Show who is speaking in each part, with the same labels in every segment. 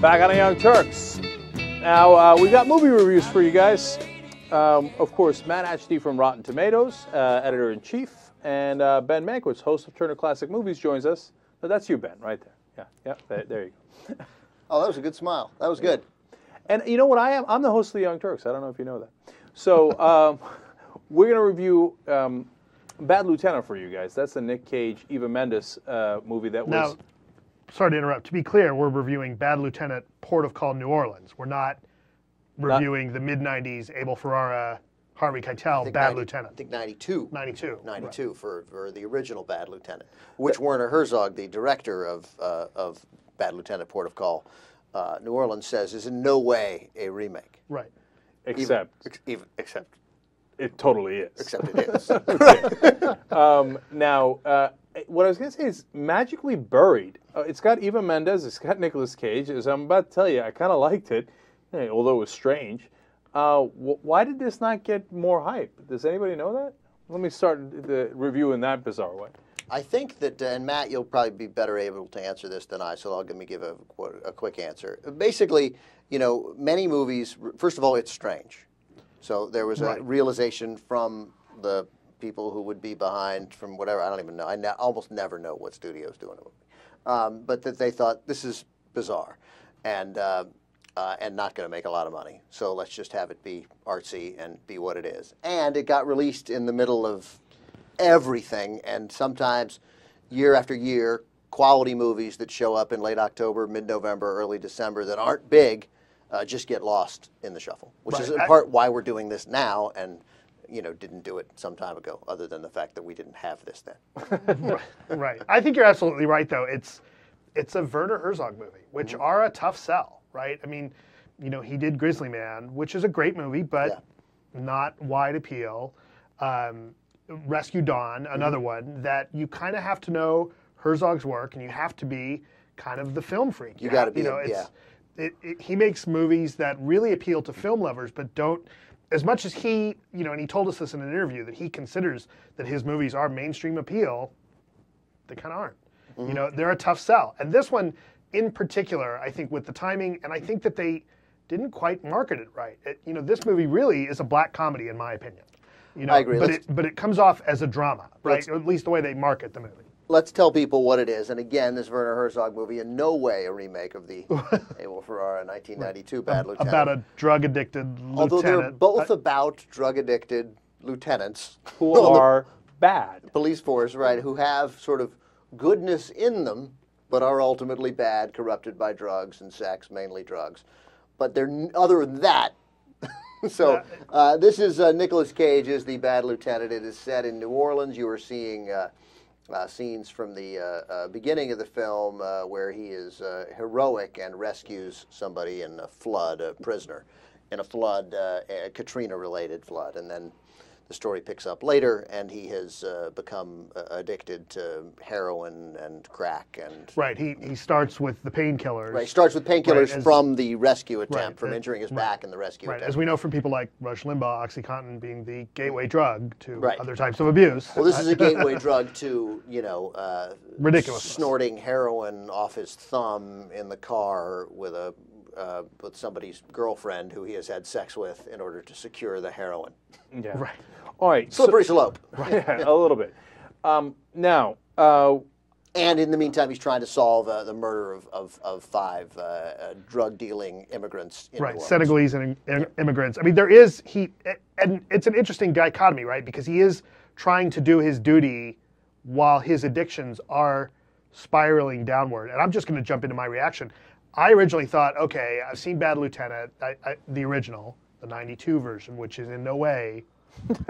Speaker 1: Back on the Young Turks. Now, uh, we've got movie reviews for you guys. Um, of course, Matt Atchity from Rotten Tomatoes, uh, editor in chief, and uh, Ben Mankiewicz, host of Turner Classic Movies, joins us. No, that's you, Ben, right there. Yeah, yeah, there, there you go.
Speaker 2: Oh, that was a good smile. That was good.
Speaker 1: And you know what I am? I'm the host of the Young Turks. I don't know if you know that. So um, we're going to review um, Bad Lieutenant for you guys. That's the Nick Cage, Eva Mendes uh, movie that was.
Speaker 3: Now, sorry to interrupt. To be clear, we're reviewing Bad Lieutenant, Port of Call, New Orleans. We're not reviewing the mid '90s Abel Ferrara, Harvey Keitel, Bad
Speaker 2: 90
Speaker 3: Lieutenant.
Speaker 2: I think 92.
Speaker 3: 92.
Speaker 2: 92 for, for the original Bad Lieutenant, which Werner Herzog, the director of, uh, of Bad Lieutenant Port of Call, uh, New Orleans, says is in no way a remake.
Speaker 3: Right.
Speaker 2: Even-
Speaker 1: except
Speaker 2: ex- even, except,
Speaker 1: it totally is.
Speaker 2: except it is.
Speaker 1: Um, now, uh, what I was going to say is magically buried. Uh, it's got Eva Mendes. It's got Nicolas Cage. As I'm about to tell you, I kind of liked it, eh, although it was strange. Uh, wh- why did this not get more hype? Does anybody know that? Let me start the review in that bizarre way.
Speaker 2: I think that, uh, and Matt, you'll probably be better able to answer this than I, so I'll give me give a, a quick answer. Basically, you know, many movies. First of all, it's strange. So there was a
Speaker 3: Right.
Speaker 2: realization from the people who would be behind, from whatever I don't even know. I ne- almost never know what studios do in a movie, um, but that they thought this is bizarre, and uh, uh, and not going to make a lot of money. So let's just have it be artsy and be what it is. And it got released in the middle of everything, and sometimes year after year, quality movies that show up in late October, mid November, early December that aren't big uh, just get lost in the shuffle, which is
Speaker 3: Right.
Speaker 2: in part why we're doing this now and you know didn't do it some time ago, other than the fact that we didn't have this then.
Speaker 3: right. I think you're absolutely right, though. It's it's a Werner Herzog movie, which
Speaker 2: Mm-hmm.
Speaker 3: are a tough sell, right? I mean, you know, he did Grizzly Man, which is a great movie, but
Speaker 2: Yeah.
Speaker 3: not wide appeal. Um, Rescue Dawn,
Speaker 2: Mm-hmm.
Speaker 3: another one that you kind of have to know Herzog's work, and you have to be kind of the film freak.
Speaker 2: You gotta be
Speaker 3: You know,
Speaker 2: a-
Speaker 3: it's, it, it, he makes movies that really appeal to film lovers, but don't. As much as he, you know, and he told us this in an interview that he considers that his movies are mainstream appeal, they kind of aren't. You know, they're a tough sell. And this one, in particular, I think with the timing, and I think that they didn't quite market it right. It, you know, this movie really is a black comedy, in my opinion. You know,
Speaker 2: I agree.
Speaker 3: But
Speaker 2: Let's-
Speaker 3: it, but it comes off as a drama, right? Or at least the way they market the movie.
Speaker 2: Let's tell people what it is. And again, this Werner Herzog movie in no way a remake of the Abel Ferrara 1992 Bad Lieutenant.
Speaker 3: About a drug addicted lieutenant.
Speaker 2: Although they're both
Speaker 3: Uh,
Speaker 2: about drug addicted lieutenants
Speaker 1: Who are bad?
Speaker 2: police force, right, who have sort of goodness in them, but are ultimately bad, corrupted by drugs and sex, mainly drugs. But they're other than that. so uh, this is uh, Nicolas Cage is the bad lieutenant. It is set in New Orleans. You are seeing. Uh, uh, scenes from the uh, uh, beginning of the film uh, where he is uh, heroic and rescues somebody in a flood, a prisoner in a flood, uh, a Katrina-related flood, and then the story picks up later, and he has uh, become uh, addicted to heroin and crack, and
Speaker 3: right. He, he starts with the painkillers.
Speaker 2: right, he starts with painkillers
Speaker 3: Right,
Speaker 2: from the rescue attempt, from
Speaker 3: uh,
Speaker 2: injuring his
Speaker 3: right,
Speaker 2: back in the rescue
Speaker 3: Right,
Speaker 2: attempt.
Speaker 3: as we know from people like Rush Limbaugh, OxyContin being the gateway drug to
Speaker 2: Right.
Speaker 3: other types of abuse.
Speaker 2: Well, this is a gateway drug to, you know, uh,
Speaker 3: Ridiculousness.
Speaker 2: snorting heroin off his thumb in the car with a uh, with somebody's girlfriend who he has had sex with in order to secure the heroin.
Speaker 1: Yeah.
Speaker 3: Right.
Speaker 1: All right. so-
Speaker 2: Slippery slope.
Speaker 1: yeah, a little bit. Um, now, uh,
Speaker 2: And in the meantime, he's trying to solve uh, the murder of, of, of five uh, uh, drug dealing immigrants in
Speaker 3: right, Senegalese and im- immigrants. I mean, there is he, and it's an interesting dichotomy, right? Because he is trying to do his duty while his addictions are spiraling downward. And I'm just going to jump into my reaction. I originally thought, okay, I've seen Bad Lieutenant, I, I, the original, the '92 version, which is in no way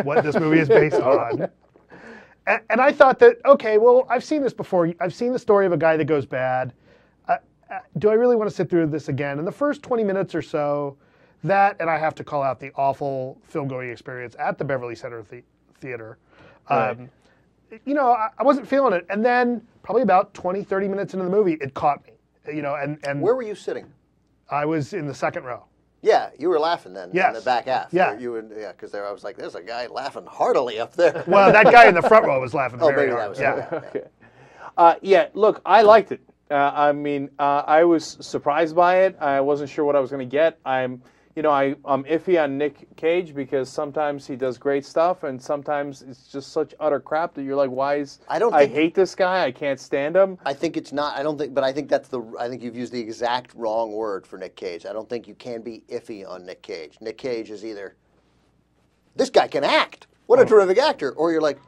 Speaker 3: what this movie is based on. And, and I thought that, okay, well, I've seen this before. I've seen the story of a guy that goes bad. Uh, uh, do I really want to sit through this again? In the first 20 minutes or so, that, and I have to call out the awful film going experience at the Beverly Center the- Theater. Um, You know, I, I wasn't feeling it. And then, probably about 20, 30 minutes into the movie, it caught me. You know, and, and
Speaker 2: Where were you sitting?
Speaker 3: I was in the second row.
Speaker 2: Yeah, you were laughing then in the back half.
Speaker 3: Yeah.
Speaker 2: You were, yeah, because there I was like, there's a guy laughing heartily up there.
Speaker 3: Well, that guy in the front row was laughing
Speaker 2: Oh,
Speaker 3: very
Speaker 2: maybe that
Speaker 3: hard.
Speaker 2: was
Speaker 3: yeah.
Speaker 2: it.
Speaker 1: okay. Uh, yeah, look, I liked it. Uh, I mean, uh, I was surprised by it. I wasn't sure what I was going to get. I'm, you know, I, I'm iffy on Nick Cage because sometimes he does great stuff, and sometimes it's just such utter crap that you're like, why is
Speaker 2: I don't
Speaker 1: I
Speaker 2: think-
Speaker 1: hate this guy. I can't stand him.
Speaker 2: I think it's not. I don't think, but I think that's the. I think you've used the exact wrong word for Nick Cage. I don't think you can be iffy on Nick Cage. Nick Cage is either this guy can act. What a oh. terrific actor! Or you're like,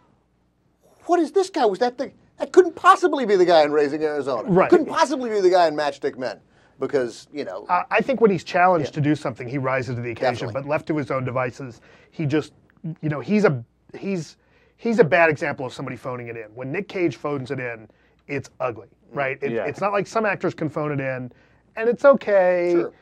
Speaker 2: what is this guy? Was that the? That couldn't possibly be the guy in Raising Arizona.
Speaker 3: Right.
Speaker 2: Couldn't possibly be the guy in Matchstick Men because you know.
Speaker 3: Uh, I think when he's challenged to do something, he rises to the occasion.
Speaker 2: Definitely.
Speaker 3: But left to his own devices, he just, you know, he's a he's he's a bad example of somebody phoning it in. When Nick Cage phones it in, it's ugly, right? It,
Speaker 1: Yeah.
Speaker 3: It's not like some actors can phone it in, and it's okay.
Speaker 2: Sure.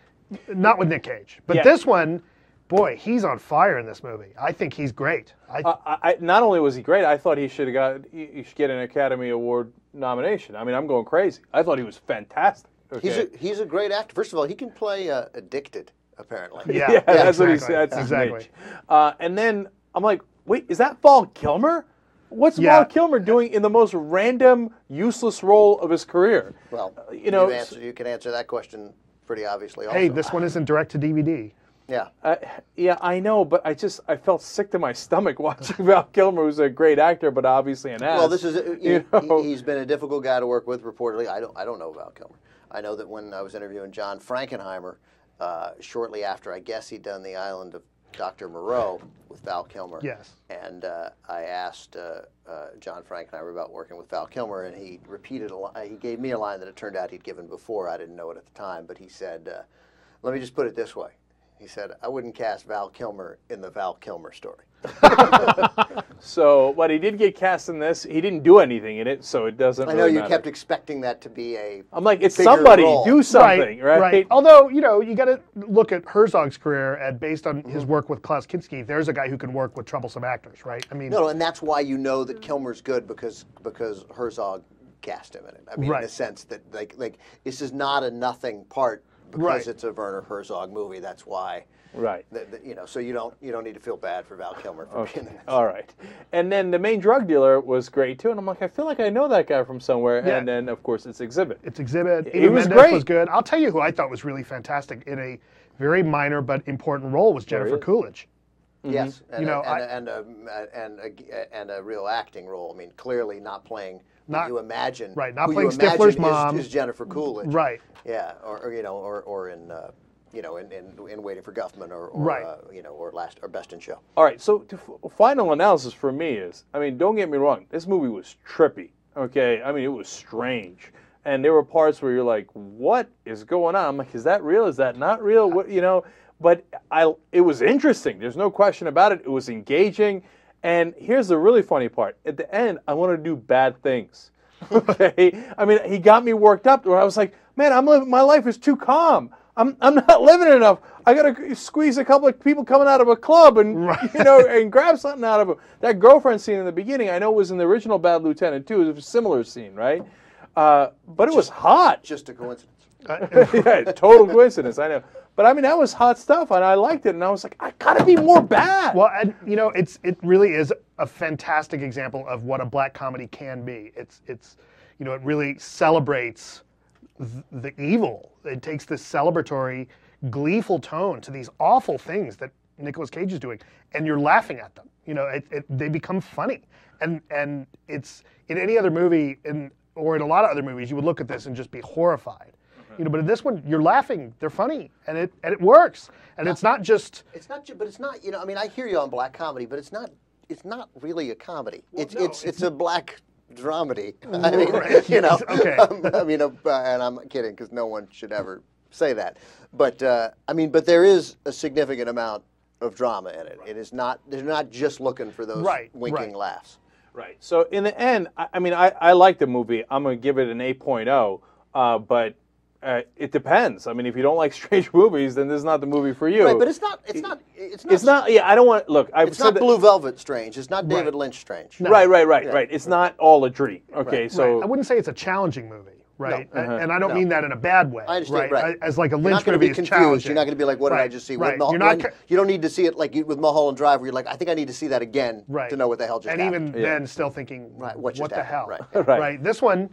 Speaker 3: Not with Nick Cage, but
Speaker 1: Yeah.
Speaker 3: this one, boy, he's on fire in this movie. I think he's great. I,
Speaker 1: Uh, I, I, not only was he great, I thought he should have got he, he should get an Academy Award nomination. I mean, I'm going crazy. I thought he was fantastic. Okay.
Speaker 2: He's a he's a great actor. First of all, he can play uh, addicted. Apparently.
Speaker 3: Yeah.
Speaker 1: yeah, that's what he
Speaker 3: exactly.
Speaker 1: said. That's his
Speaker 3: Exactly.
Speaker 1: Uh, and then I'm like, wait, is that Val Kilmer? What's
Speaker 3: Yeah.
Speaker 1: Val Kilmer doing in the most random, useless role of his career?
Speaker 2: Well,
Speaker 1: Uh, you know,
Speaker 2: you, answer, you can answer that question pretty obviously. Also.
Speaker 3: hey, this one isn't direct to DVD.
Speaker 2: Yeah.
Speaker 1: Uh, yeah, I know, but I just I felt sick to my stomach watching Val Kilmer, who's a great actor, but obviously an ass.
Speaker 2: Well, this is uh, he,
Speaker 1: you know?
Speaker 2: he, has been a difficult guy to work with. Reportedly, I don't I don't know Val Kilmer. I know that when I was interviewing John Frankenheimer, uh, shortly after I guess he'd done the Island of Dr. Moreau with Val Kilmer.
Speaker 3: Yes.
Speaker 2: And uh, I asked uh, uh, John Frankenheimer about working with Val Kilmer, and he repeated a li- he gave me a line that it turned out he'd given before. I didn't know it at the time, but he said, uh, "Let me just put it this way." He said, "I wouldn't cast Val Kilmer in the Val Kilmer story."
Speaker 1: So, but he did get cast in this. He didn't do anything in it, so it doesn't.
Speaker 2: I know
Speaker 1: really
Speaker 2: you
Speaker 1: matter.
Speaker 2: kept expecting that to be a.
Speaker 1: I'm like, it's somebody
Speaker 2: role.
Speaker 1: do something, right? Right.
Speaker 3: Although you know, you got to look at Herzog's career, and based on his
Speaker 2: Mm-hmm.
Speaker 3: work with Klaus Kinski, there's a guy who can work with troublesome actors, right? I mean,
Speaker 2: No, and that's why you know that Kilmer's good because because Herzog cast him in it. I mean, in
Speaker 3: Right.
Speaker 2: the sense that like like this is not a nothing part because
Speaker 3: Right.
Speaker 2: it's a Werner Herzog movie. That's why.
Speaker 1: Right.
Speaker 2: That, that, you know, so you don't you don't need to feel bad for Val Kilmer for
Speaker 1: Okay.
Speaker 2: being in.
Speaker 1: All right. And then the main drug dealer was great too, and I'm like, I feel like I know that guy from somewhere.
Speaker 3: Yeah.
Speaker 1: And then of course it's Xzibit.
Speaker 3: it's Xzibit.
Speaker 1: He
Speaker 3: Eva
Speaker 1: was
Speaker 3: Mendes
Speaker 1: great.
Speaker 3: was good. I'll tell you who I thought was really fantastic in a very minor but important role was
Speaker 1: he
Speaker 3: Jennifer. Coolidge.
Speaker 2: Yes, and,
Speaker 3: You
Speaker 2: a,
Speaker 3: know,
Speaker 2: and,
Speaker 3: I-
Speaker 2: a, and, a, and a and a real acting role. I mean, clearly not playing.
Speaker 3: Not-
Speaker 2: you imagine
Speaker 3: right, not playing
Speaker 2: you imagine
Speaker 3: Stifler's
Speaker 2: is-
Speaker 3: mom.
Speaker 2: is, Jennifer Coolidge.
Speaker 3: Right.
Speaker 2: Yeah, or, or you know, or, or in uh, you know, in, in, in Waiting for Guffman, or, or
Speaker 3: Right.
Speaker 2: uh, you know, or last or Best in Show.
Speaker 1: All right. So to, f- final analysis for me is, I mean, don't get me wrong, this movie was trippy. Okay. I mean, it was strange, and there were parts where you're like, what is going on? I'm like, is that real? Is that not real? What you know? But I, it was interesting. There's no question about it. It was engaging. And here's the really funny part. At the end, I want to do bad things. Okay. I mean, he got me worked up where I was like, man, I'm living, my life is too calm. I'm, I'm not living enough. I gotta squeeze a couple of people coming out of a club and you know and grab something out of them. That girlfriend scene in the beginning, I know it was in the original Bad Lieutenant too. It was a similar scene, right? Uh, but it was hot.
Speaker 2: Just a coincidence.
Speaker 1: yeah, total coincidence. I know, but I mean that was hot stuff, and I liked it. And I was like, I gotta be more bad.
Speaker 3: Well, and you know, it's it really is a fantastic example of what a black comedy can be. It's it's you know, it really celebrates th- the evil. It takes this celebratory, gleeful tone to these awful things that Nicolas Cage is doing, and you're laughing at them. You know, it, it, they become funny, and and it's in any other movie, in or in a lot of other movies, you would look at this and just be horrified. You know, but in this one, you're laughing. They're funny, and it and it works. And it's not just
Speaker 2: It's not, ju- but it's not. You know, I mean, I hear you on black comedy, but it's not. It's not really a comedy. it's
Speaker 3: no,
Speaker 2: it's it's a black dramedy. I mean,
Speaker 3: Right,
Speaker 2: you know.
Speaker 3: yes, okay.
Speaker 2: I mean, uh, and I'm kidding because no one should ever say that. But uh, I mean, but there is a significant amount of drama in it. It is not. They're not just looking for those
Speaker 3: Right,
Speaker 2: winking
Speaker 3: right.
Speaker 2: laughs.
Speaker 1: Right. So in the end, I, I mean, I, I like the movie. I'm gonna give it an 8.0. Uh, but uh, it depends. I mean, if you don't like strange movies, then this is not the movie for you.
Speaker 2: Right, but it's not. It's not. It's not.
Speaker 1: It's not. Yeah, I don't want. Look, I've
Speaker 2: It's
Speaker 1: said
Speaker 2: not
Speaker 1: that-
Speaker 2: Blue Velvet Strange. It's not David Lynch Strange.
Speaker 1: Right, right, right, right. It's not all a dream. Okay,
Speaker 2: Right.
Speaker 1: so
Speaker 3: I wouldn't say it's a challenging movie, right?
Speaker 2: No.
Speaker 3: And- And I don't
Speaker 2: No.
Speaker 3: mean that in a bad way.
Speaker 2: I understand, right.
Speaker 3: As like a Lynch You're
Speaker 2: not going to
Speaker 3: movie
Speaker 2: be
Speaker 3: is
Speaker 2: confused.
Speaker 3: challenging.
Speaker 2: You're not going to be like, "What did I just see?"
Speaker 3: right.
Speaker 2: With Mul-
Speaker 3: You're not ca-
Speaker 2: you don't need to see it like you, with Mulholland Drive, where you're like, "I think I need to see that again
Speaker 3: right.
Speaker 2: to know what the hell just
Speaker 3: And
Speaker 2: happened."
Speaker 3: even then, still thinking,
Speaker 2: Right, what just
Speaker 3: the
Speaker 2: happened?
Speaker 3: hell?
Speaker 2: Right.
Speaker 1: Right.
Speaker 3: This one,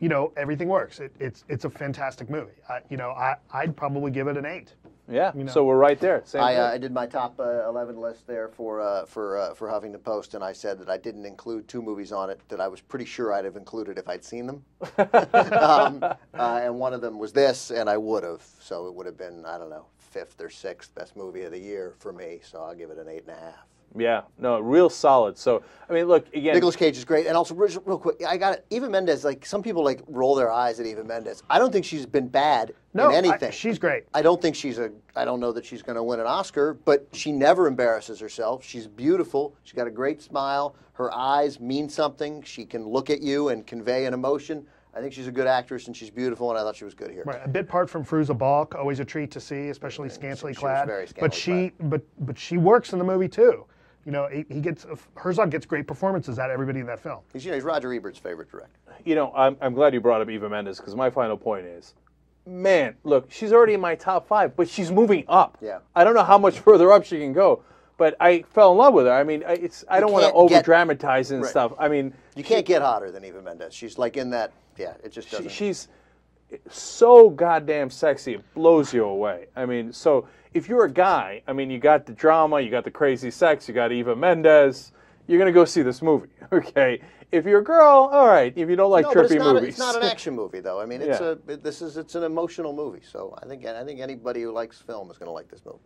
Speaker 3: you know, everything works. It, it's it's a fantastic movie. I, you know, I I'd probably give it an eight.
Speaker 1: Yeah.
Speaker 3: know.
Speaker 1: So we're right there. Same
Speaker 2: I, uh, I did my top uh, 11 list there for uh, for uh, for Huffington Post, and I said that I didn't include two movies on it that I was pretty sure I'd have included if I'd seen them. um, uh, and one of them was this, and I would have. So it would have been I don't know fifth or sixth best movie of the year for me. So I'll give it an eight and a half.
Speaker 1: Yeah. No, real solid. So I mean, look again.
Speaker 2: Nicolas Cage is great, and also real real quick, I got it. Eva Mendes. Like some people like roll their eyes at Eva Mendes. I don't think she's been bad
Speaker 3: No,
Speaker 2: in
Speaker 3: I-
Speaker 2: anything.
Speaker 3: she's great.
Speaker 2: I don't think she's a. I don't know that she's going to win an Oscar, but she never embarrasses herself. She's beautiful. She's got a great smile. Her eyes mean something. She can look at you and convey an emotion. I think she's a good actress and she's beautiful, and I thought she was good here.
Speaker 3: Right, a bit part from Fairuza Balk, always a treat to see, especially scantily
Speaker 2: she was
Speaker 3: clad.
Speaker 2: very
Speaker 3: but
Speaker 2: scantily
Speaker 3: she, but but she works in the movie too. You know, he, he gets uh, Herzog gets great performances out of everybody in that film.
Speaker 2: He's, you know, he's Roger Ebert's favorite director.
Speaker 1: you know, I'm, I'm glad you brought up Eva Mendes because my final point is, man, look, she's already in my top five, but she's moving up.
Speaker 2: Yeah.
Speaker 1: I don't know how much further up she can go, but I fell in love with her. I mean, I- it's I don't want to
Speaker 2: can't
Speaker 1: over
Speaker 2: get-
Speaker 1: dramatize and
Speaker 2: Right.
Speaker 1: stuff. I mean,
Speaker 2: You can't get hotter than Eva Mendes. She's like in that. Yeah, it just doesn't.
Speaker 1: she's so goddamn sexy, it blows you away. I mean, so if you're a guy, I mean, you got the drama, you got the crazy sex, you got Eva Mendes. You're gonna go see this movie, okay? If you're a girl, all right. If you don't like
Speaker 2: no,
Speaker 1: trippy
Speaker 2: it's not, a,
Speaker 1: movies,
Speaker 2: it's not an action movie though. I mean, it's
Speaker 1: Yeah.
Speaker 2: a. This is it's an emotional movie. So I think I think anybody who likes film is going to like this movie.